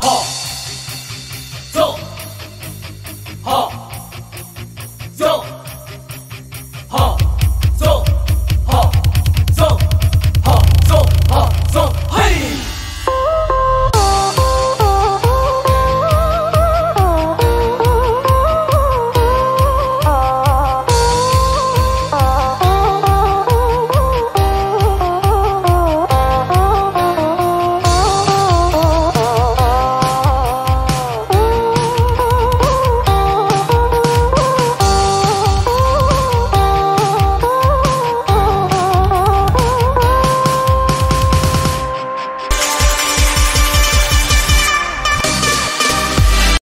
好，走，好，走，好。